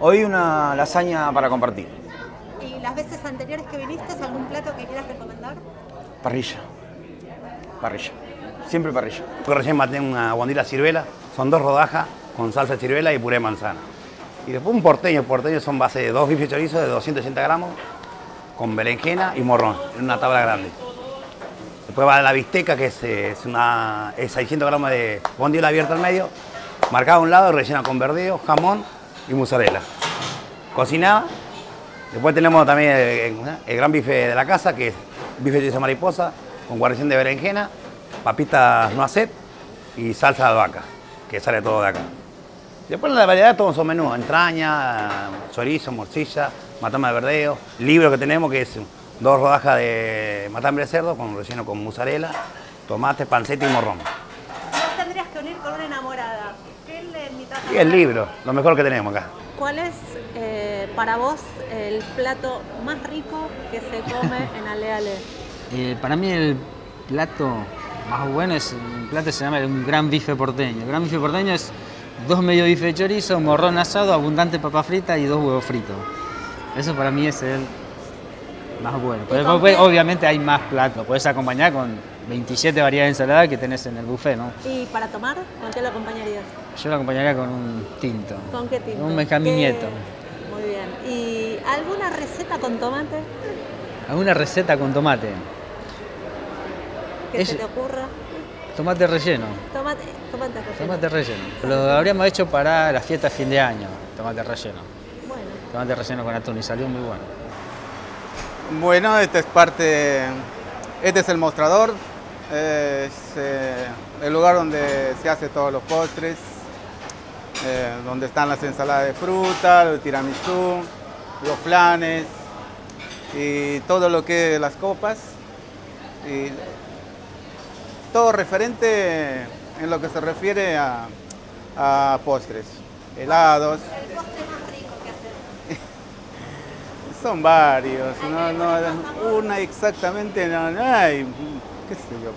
Hoy una lasaña para compartir. ¿Y las veces anteriores que viniste, algún plato que quieras recomendar? Parrilla. Parrilla. Siempre parrilla. Recién maté una guandila ciruela. Son dos rodajas con salsa de ciruela y puré de manzana. Y después un porteño. Porteño son base de dos bifes chorizo de 280 gramos con berenjena y morrón en una tabla grande. Después va la bisteca, que es, es una, es 600 gramos de bondiola abierta al medio, marcada a un lado, rellena con verdeo, jamón y mozzarella. Cocinada. Después tenemos también el, gran bife de la casa, que es bife de mariposa, con guarnición de berenjena, papitas noacet y salsa de albahaca, que sale todo de acá. Después la variedad todos son menús, entraña, chorizo, morcilla, matama de verdeo, libro que tenemos que es dos rodajas de matambre cerdo con relleno con mozzarella, tomate, panceta y morrón. Si vos tendrías que unir con una enamorada, ¿qué le invitas? Y el libro, lo mejor que tenemos acá. ¿Cuál es eh, para vos el plato más rico que se come en Ale Ale? Eh, para mí el plato más bueno es un plato que se llama un gran bife porteño. El gran bife porteño es dos medio bife de chorizo, morrón asado, abundante papa frita y dos huevos fritos. Eso para mí es el más bueno. Pero después, obviamente hay más platos. Puedes acompañar con 27 variedades de ensalada que tenés en el buffet, ¿no? ¿Y para tomar? ¿Con qué lo acompañarías? Yo lo acompañaría con un tinto. ¿Con qué tinto? Un Benjamín ¿Qué- Nieto. Muy bien. ¿Y alguna receta con tomate ¿Alguna receta con tomate? que Es- se te ocurra? Tomate relleno. Tomate, tomate relleno. Tomate relleno. Lo habríamos hecho para la fiesta de fin de año. Tomate relleno. Bueno. Tomate relleno con atún y salió muy bueno. Bueno, esta es parte, este es el mostrador, es eh, el lugar donde se hace todos los postres, eh, donde están las ensaladas de fruta, el tiramisú, los flanes y todo lo que es las copas y todo referente en lo que se refiere a, a postres, helados. El postre más rico que haces. Son varios, no, no, una exactamente no, no hay, qué sé yo.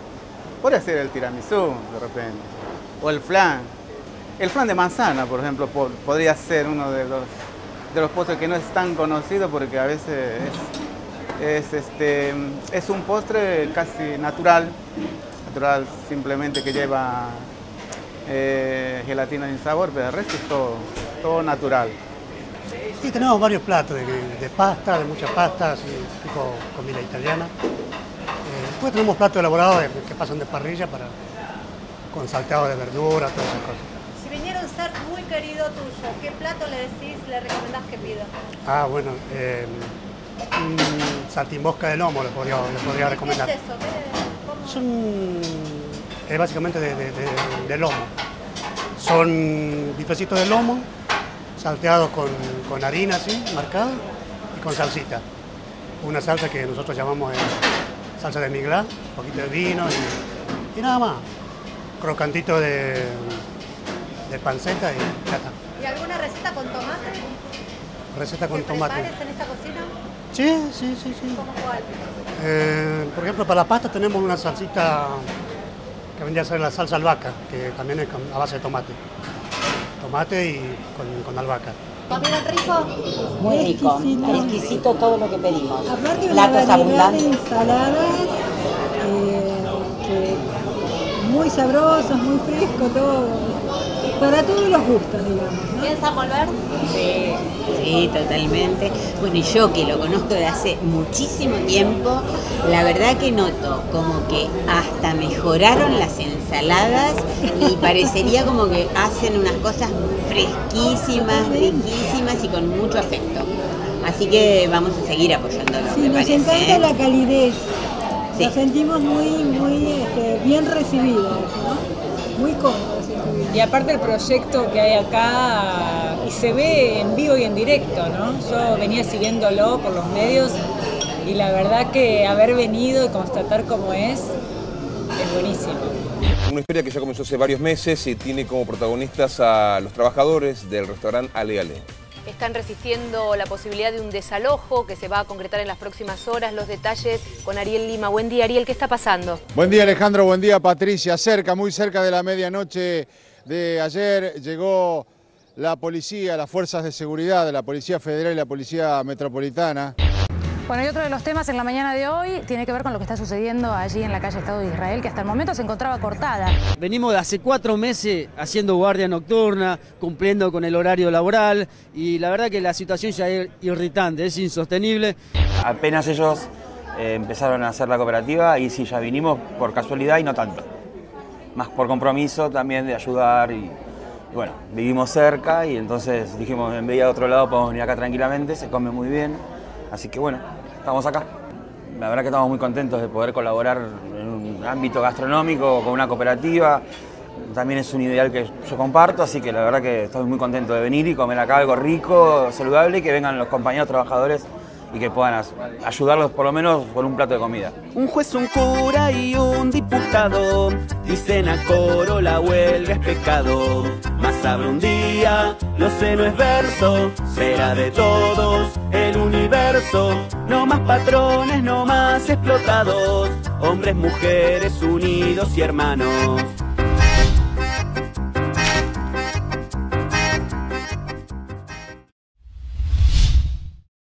Puede ser el tiramisú de repente, o el flan. El flan de manzana, por ejemplo, po- podría ser uno de los, de los postres que no es tan conocido porque a veces es, es, este, es un postre casi natural, natural simplemente que lleva eh, gelatina sin sabor, pero el resto es todo, todo natural. Sí, tenemos varios platos de, de pasta, de muchas pastas, y tipo comida italiana. Después tenemos platos elaborados que pasan de parrilla para, con salteado de verdura, todas esas cosas. Si viniera un ser muy querido tuyo, ¿qué plato le decís, le recomendás que pida? Ah, bueno, eh, un saltimbosca de lomo le podría, le podría ¿Qué recomendar. es eso? ¿Qué-? Son es básicamente de, de- de- de lomo. Son bifecitos de lomo, salteados con, con harina así, marcada, y con salsita. Una salsa que nosotros llamamos eh, salsa de miglá, un poquito de vino y, y nada más. Crocantito de, de panceta y ya está. ¿Y alguna receta con tomate? Receta con tomate. en esta cocina? Sí, sí, sí, sí. ¿Cómo cuál? Eh, por ejemplo, para la pasta tenemos una salsita que vendría a ser la salsa albahaca, que también es a base de tomate. Tomate y con, con albahaca. ¿Comieron rico? Muy rico, exquisito todo lo que pedimos. Aparte de una Platos abundantes. ensaladas, eh, que muy sabrosas, muy fresco, todo. Para todos los gustos, digamos. ¿no? ¿Piensan volver? Sí, sí, totalmente. Bueno, y yo que lo conozco de hace muchísimo tiempo, la verdad que noto como que hasta mejoraron las ensaladas y parecería como que hacen unas cosas fresquísimas, riquísimas y con mucho afecto. Así que vamos a seguir apoyándolo, Sí, me nos parece. encanta ¿eh? la calidez. Sí. Nos sentimos muy, muy este, bien recibidos, ¿no? Muy cómodos. Y aparte el proyecto que hay acá y se ve en vivo y en directo, ¿no? Yo venía siguiéndolo por los medios y la verdad que haber venido y constatar cómo es es buenísimo. Una historia que ya comenzó hace varios meses y tiene como protagonistas a los trabajadores del restaurante Ale Ale. Están resistiendo la posibilidad de un desalojo que se va a concretar en las próximas horas. Los detalles con Ariel Lima. Buen día, Ariel. ¿Qué está pasando? Buen día Alejandro, buen día Patricia. Cerca, muy cerca de la medianoche de ayer llegó la policía, las fuerzas de seguridad de la Policía Federal y la Policía Metropolitana. Bueno, y otro de los temas en la mañana de hoy tiene que ver con lo que está sucediendo allí en la calle Estado de Israel, que hasta el momento se encontraba cortada. Venimos de hace cuatro meses haciendo guardia nocturna, cumpliendo con el horario laboral y la verdad que la situación ya es irritante, es insostenible. Apenas ellos eh, empezaron a hacer la cooperativa y sí, ya vinimos por casualidad y no tanto. Más por compromiso también de ayudar y, y bueno, vivimos cerca y entonces dijimos en vez de ir a otro lado podemos venir acá tranquilamente, se come muy bien. Así que bueno, estamos acá. La verdad que estamos muy contentos de poder colaborar en un ámbito gastronómico con una cooperativa. También es un ideal que yo comparto, así que la verdad que estoy muy contento de venir y comer acá algo rico, saludable y que vengan los compañeros trabajadores y que puedan ayudarlos por lo menos con un plato de comida. Un juez, un cura y un diputado dicen a coro la huelga es pecado. Más abre un día, lo sé no es verso, será de todos el universo. No más patrones, no más explotados, hombres, mujeres unidos y hermanos.